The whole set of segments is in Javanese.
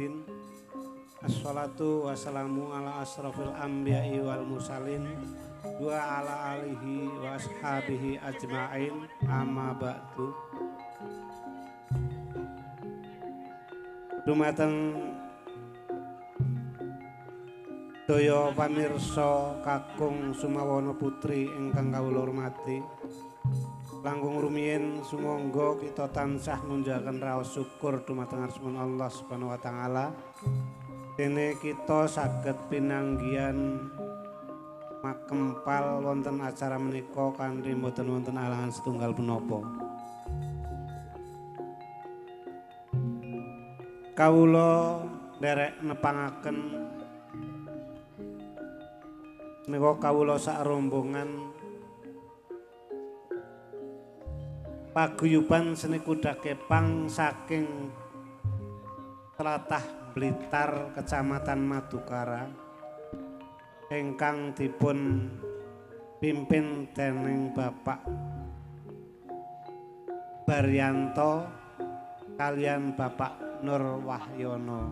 waddin Assalatu wassalamu ala asrafil anbiya'i wal mursalin wa ala alihi wa ashabihi ajma'in. Amma ba'du. Dumateng Daya pamirsa kakung Sumawana Putri ingkang kawula hormati. Langkung rumiyin sumangga kita tansah ngunjukaken raos syukur dumateng asmanipun Allah Subhanahu wa taala. Dene kita saged pinanggihan makempal wonten acara menika kanthi mboten wonten alangan setunggal punapa. Kawula nderek nepangaken menika kawula sak rombongan paguyuban seni kuda kepang saking tlatah Blitar Kecamatan Madukara ingkang dipun pimpin dening Bapak Baryanto kalian Bapak Nur Wahyono.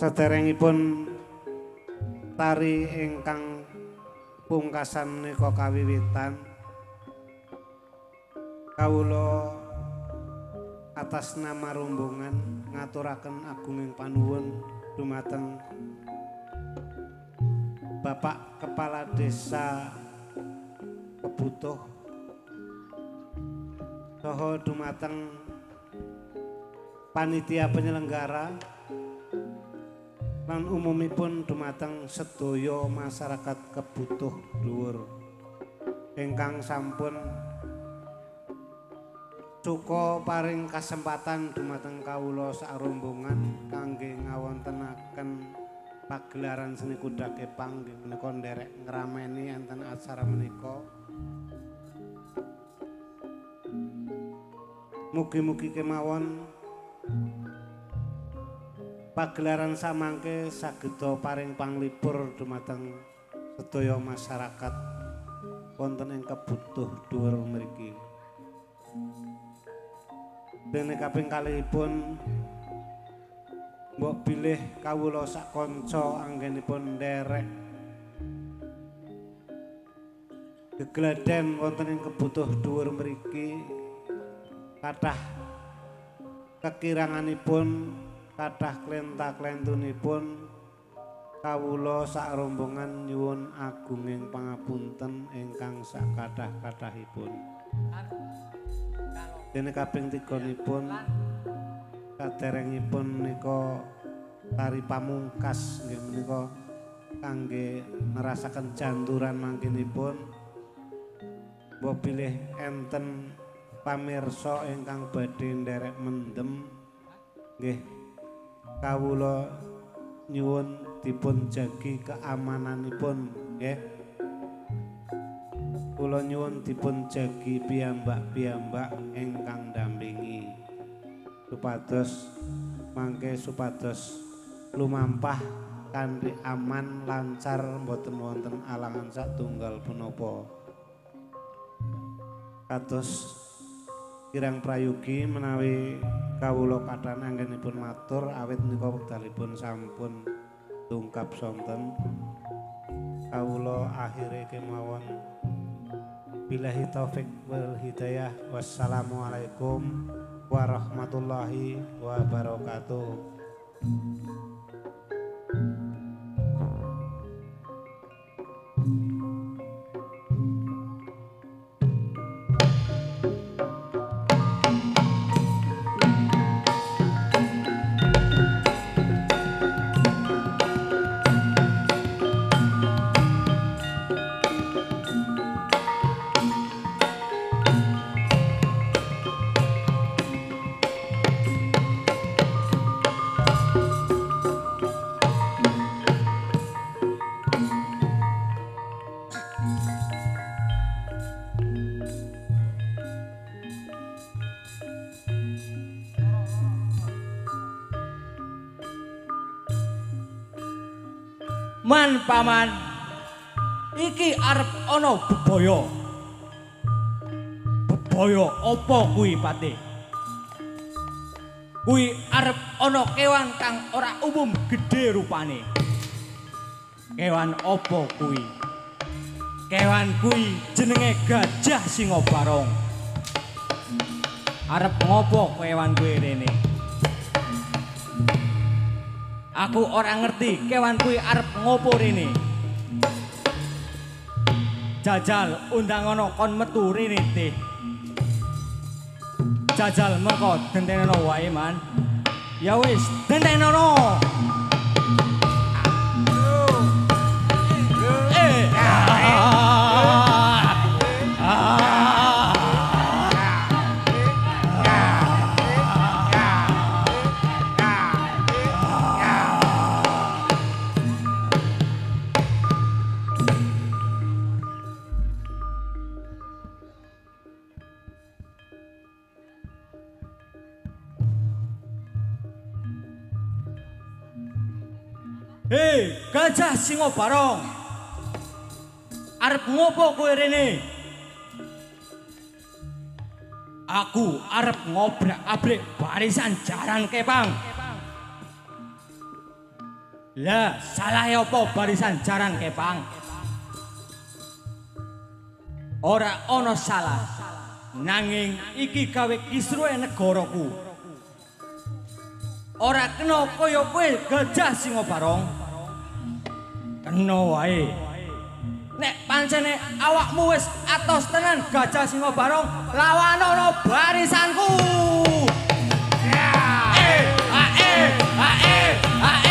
Sederengipun tari ingkang pungkasan menika kawiwitan. Kawula atas nama rombongan ngaturaken agunging panuwun dumateng Bapak Kepala Desa Kebutuh. Saha dumateng panitia penyelenggara lan umumipun dumateng sedaya masyarakat kebutuh dhuwur. Ingkang sampun suka paring kesempatan dumateng kawula sak rombongan kangge ngawontenaken pagelaran seni kuda kepang menika nderek ngrameni enten acara menika. Mugi-mugi kemawon pagelaran samangke sageda paring panglipur dumateng sedaya masyarakat wonten ing kebutuh dhuwur mriki. Dene kaping kalihipun mbok bilih kawula sak kanca anggenipun nderek gegladen wonten ing kebutuh dhuwur mriki kathah kekiranganipun kathah klenta-klentunipun kawula sak rombongan nyuwun agunging pangapunten ingkang sakathah-kathahipun. Dene kaping tigonipun kaderengipun menika tari pamungkas nggih menika kangge nerasaken janturan mangkinipun mbok bilih enten pamirsa ingkang badhe nderek mendem nggih kawula nyuwun dipun jagi keamananipun nggih. Kula nyuwun dipun jagi piyambak-piyambak ingkang dampingi supados mangke supados lumampah kanthi aman lancar mboten wonten alangan satunggal punapa. Kados kirang prayogi menawi kawula kathah anggenipun matur awit nika wekdalipun sampun tungkap sonten. Kawula akhire kemawon. Billahi taufik wal hidayah. Wassalamualaikum warahmatullahi wabarakatuh Man paman iki arep ana bebaya. Bebaya apa kuwi pate? Kuwi arep ana kewan kang ora umum gedhe rupane. Kewan apa kuwi? Kewan kuwi jenenge Gajah Singobarong. Arep ngopo kewan kuwi rene? Aku ora ngerti kewan kuwi arep ngopo rene. Jajal undangono kon metu rene teh. Jajal mengko dentenono wae man. Ya wis, dentenono. Singo barong. Arep ngopo kowe rene? Aku arep ngobrak-abrik barisan jaran kepang. Lah, salah apa barisan jaran kepang? Ora ana salah. Nanging iki gawe kisruhe negaraku. Ora kena kaya kowe gajah singo barong. Kena wae. Nek pancene awakmu wis atos tenan gajah singo barong, lawan ana barisanku. Ya. Eh, ah, eh, ah,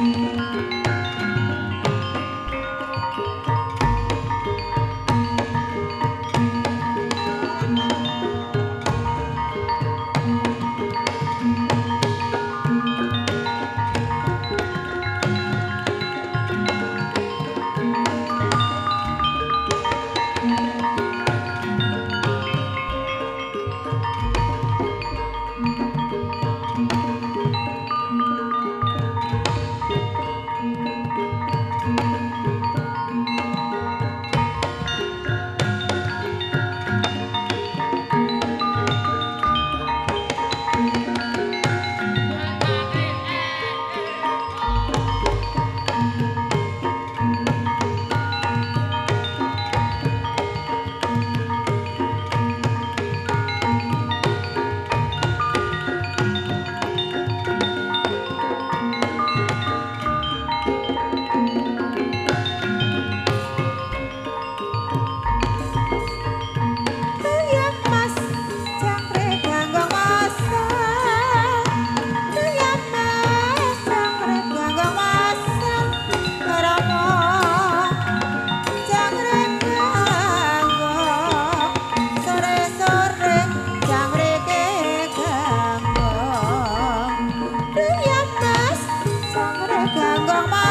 Mm-hmm. kagong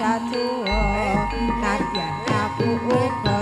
Satu, oh, nanti aku ukur.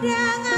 让。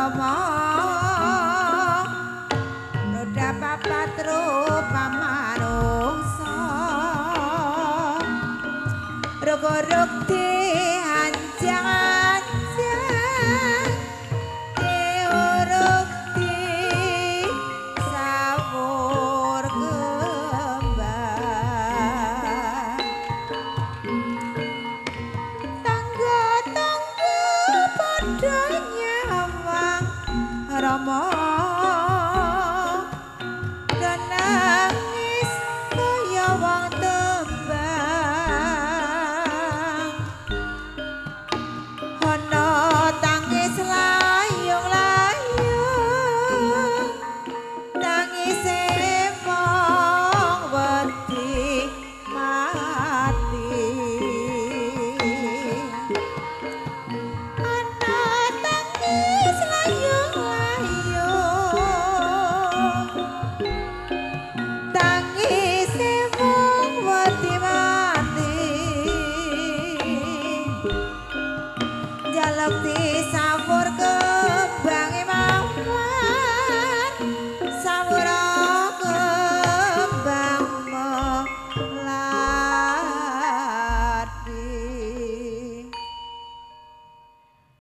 Rama.